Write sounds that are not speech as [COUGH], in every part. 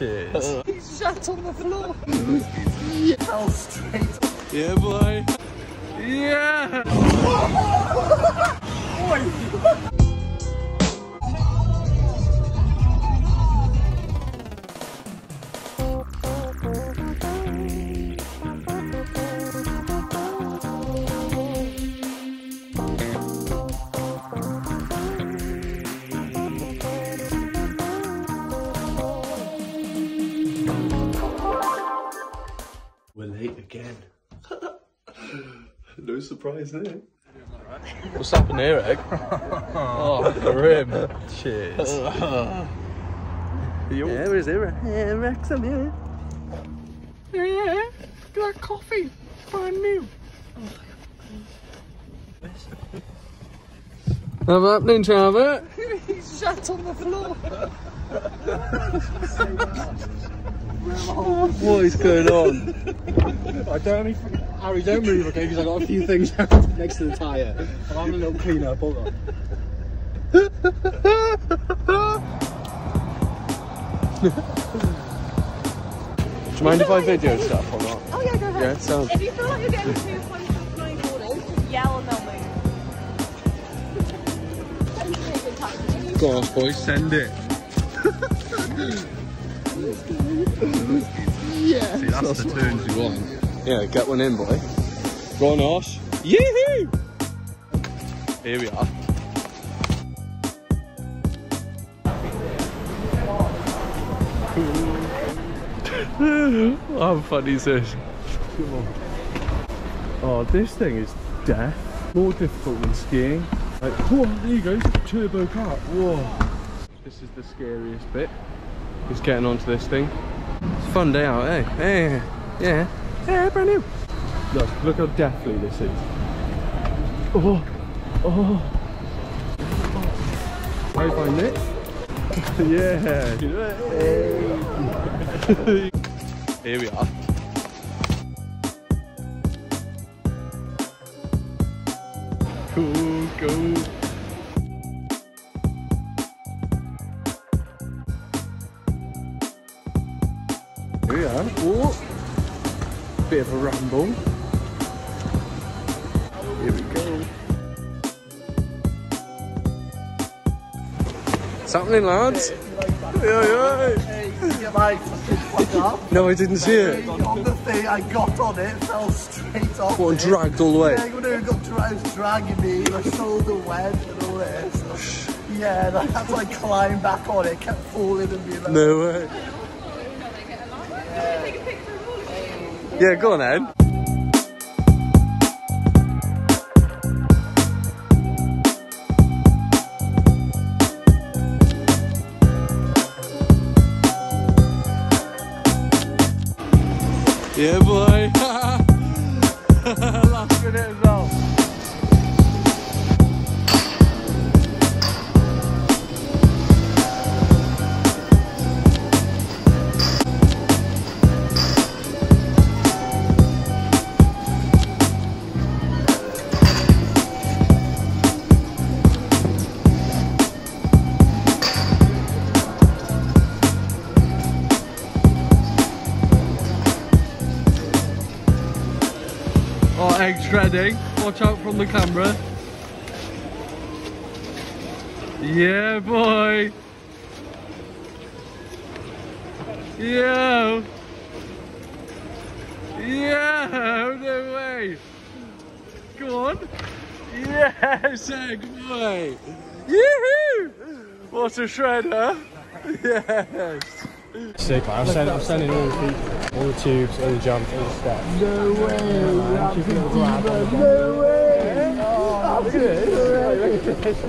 Cheers. [LAUGHS] He's sat on the floor. Fell straight. Yeah, boy. Yeah. [LAUGHS] [LAUGHS] surprise there. What's happened here, Egg? [LAUGHS] oh, grim. Cheers. [LAUGHS] yeah, where's Ira? Yeah, Rex, I'm here. Yeah, got coffee. Brand new. What's happening, Trevor? He's sat on the floor. What is going on? I don't Harry, don't move, okay? Because I've got a few things [LAUGHS] next to the tyre. I'm having a little clean up. Hold on. Do you mind if I video stuff or not? Oh yeah, go ahead. Yeah, so If you feel like you're getting too close to the flying orders, just yell and they'll move. Don't be a good time. go on, boys, send it. Yeah. [LAUGHS] See, that's the turns you want. Yeah, get one in, boy. Go on, Osh. Yoo-hoo! Here we are. [LAUGHS] How funny is this? Oh, this thing is death. More difficult than skiing. Like, whoa, there you go, turbo kart. Whoa. This is the scariest bit. Is getting onto this thing. It's a fun day out, eh? Hey, yeah. Yeah, brand new. Look, look how deathly this is. Oh, oh. You find it? yeah. [LAUGHS] Here we are. Cool, cool. Bit of a ramble. Here we go. What's happening, lads? Yeah, yeah. Hey, you like fuck off. No, I didn't see it. On the thing, I got on it, fell straight off. What, it. dragged all the way? Yeah, know, got dra- it was dragging me, my shoulder went and all this. Yeah, and I had to like climb back on it, kept falling and being like, No way. Yeah, go on then. Yeah, boy. Laughing at it well. Oh, egg shredding. Watch out from the camera. Yeah, boy. Yo. Yeah, [LAUGHS] no way. Go on. Yes, egg boy. Yoo-hoo. What a shredder. [LAUGHS] Yes. Man. I'm sending, I'm sending all the people, all the tubes, all the jumps, all the steps. no way, No way! Oh, look at this.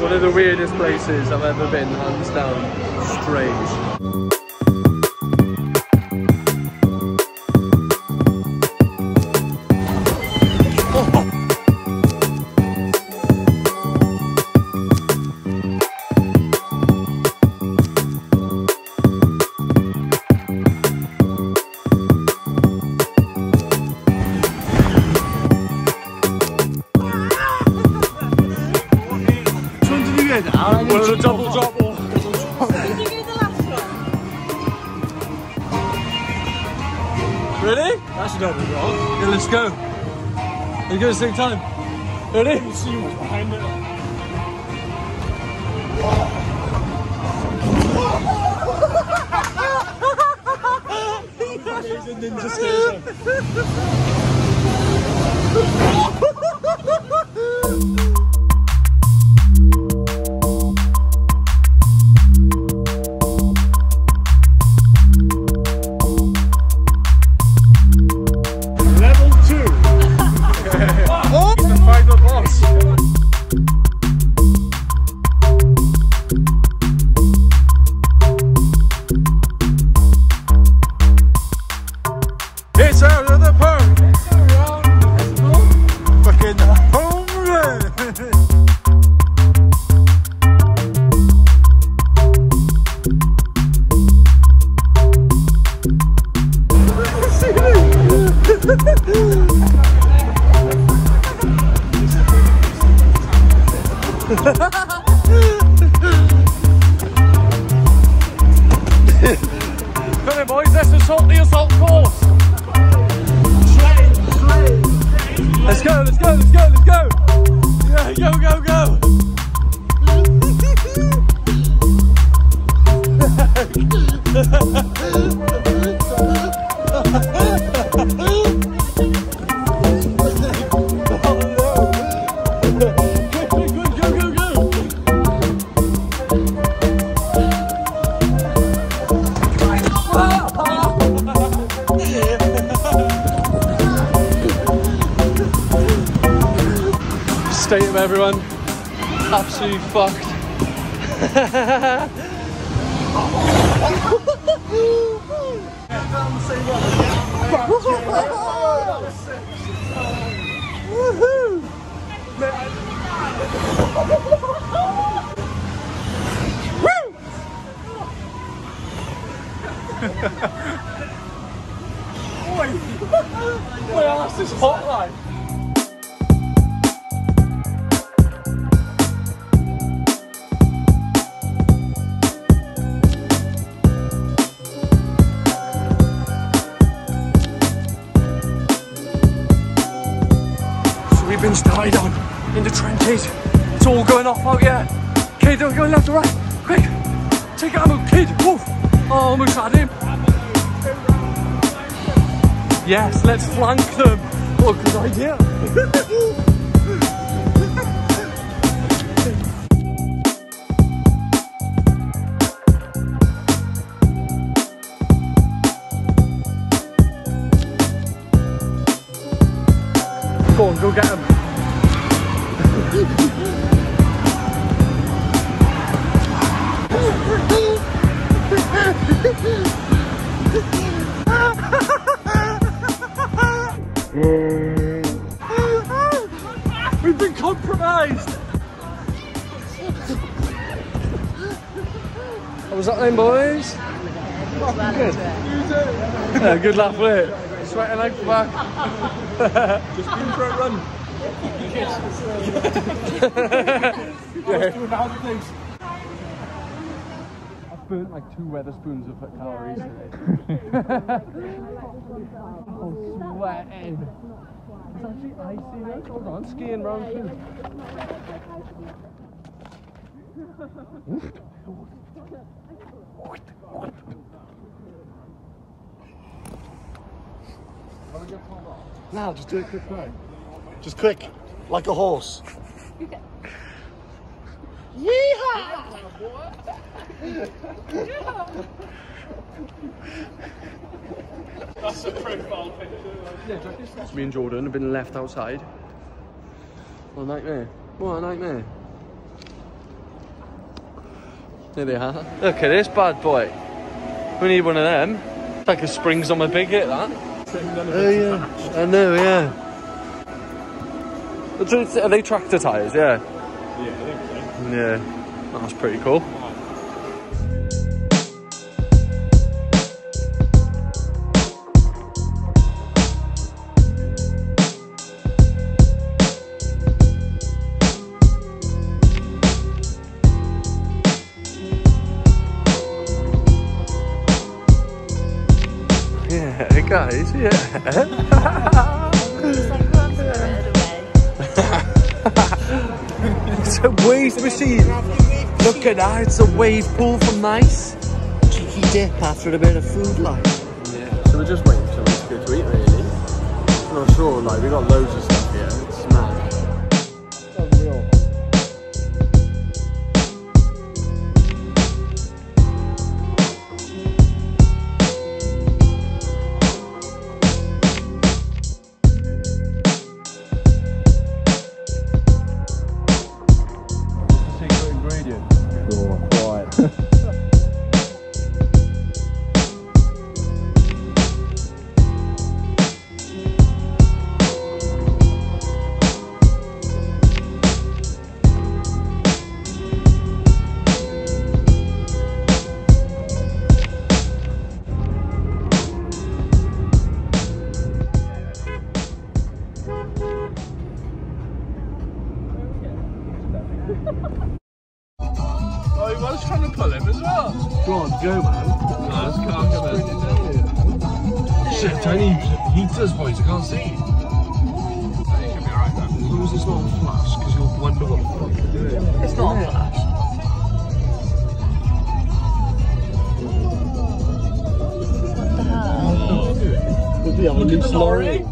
One of the weirdest places I've ever been, hands down. Strange. Ready? That's a double drop. Yeah, let's go. Let's go at the same time. Ready? See what's behind it. [LAUGHS] Ninja [LAUGHS] Come on, boys. Let's assault the assault course. Let's go. Let's go. Let's go. Let's go. Yeah, go, go, go. Quick, [LAUGHS] Of everyone. Absolutely fucked. [LAUGHS] My ass is hot like. We've tied on in the trenches. It's all going off out here. Kid, we're going left or right. Quick, take ammo, kid. Woof. Oh, almost had him. Yes, let's flank them. What a good idea. [LAUGHS] Go get him. We've been compromised. How was that then, boys? Good. Yeah, good laugh it. Sweating like fuck. Just been for a run. Doing other things. I've burnt like two Wetherspoons of calories today. [LAUGHS] I'm sweating. It's actually icy there. Hold on, skiing round too. [LAUGHS] Now, just do it quick. Just quick, like a horse. Yeehaw! That's a profile picture. It's me and Jordan have been left outside. What a nightmare. What a nightmare. There they are. Look at this bad boy. We need one of them. It's like a springs on my big hit, that. Oh, yeah. I know, yeah. Are they tractor tyres? Yeah. Yeah, I think so. Yeah. That's pretty cool. Guys, yeah. It's like one third away. It's a wave machine. Look at that, it's a wave pool for nice. Cheeky dip after a bit of food like. Yeah, so we're just waiting for us to go to eat really. Not sure, like we got loads of stuff He does boys, I can't see. It should be alright then. As long as it's not a flash, because you'll wonder what the fuck you're doing. It's not a flash. What the hell? Look at lorry.